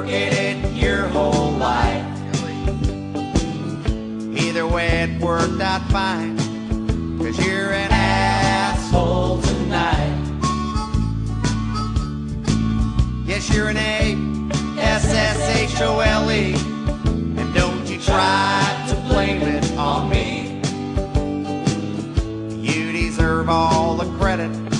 forget it your whole life. Either way, it worked out fine. Cause you're an asshole tonight. Yes, you're an A S S H O L E. And don't you try to blame it on me. You deserve all the credit.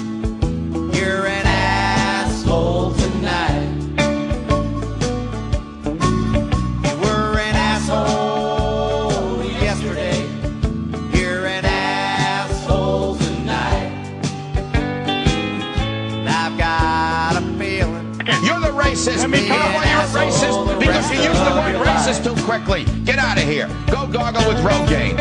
Racist. Know why you're a racist? Because you used the word racist too quickly. Get out of here. Go gargle with Rogaine.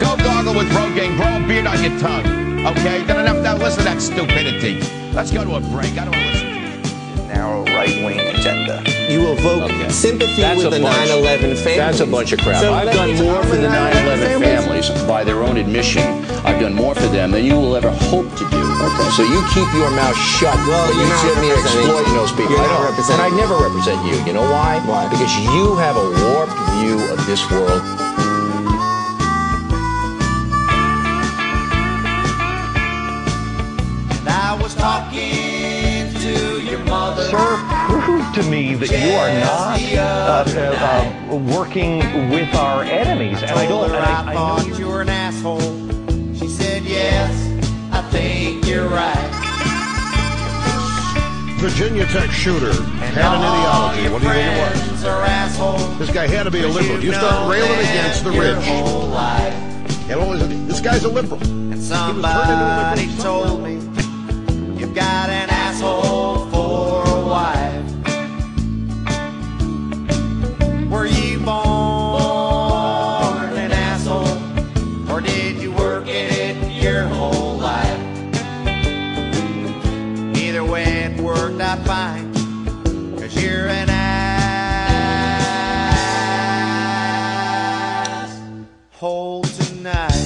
Go gargle with Rogaine. Grow a beard on your tongue. Okay? Done enough now. Listen to that stupidity. Let's go to a break. I don't want to listen to you. narrow right-wing agenda. You evoke Okay. sympathy That's with the bunch- 9/11 families. That's a bunch of crap. So I've done more for the 9/11 families? families by their own admission. I've done more for them than you will ever hope to do. Okay. So you keep your mouth shut. Well, you're you not sit there exploiting those people. you're I don't. representing- And I never represent you. You know why? Why? Because you have a warped view of this world. And I was talking to your mother. Sir, prove to me that you are not uh, uh, uh, working with our enemies. And I don't. And I, I, I thought know you were an asshole. She said, yes, I think you're right. Virginia Tech shooter had an ideology. What do you think it was? friends are assholes. This guy had to be a liberal. You know start railing against the rich. whole life. And all this, this guy's a liberal. And turned into a somebody liberal told me it worked out fine, cause you're an ass. Hold tonight.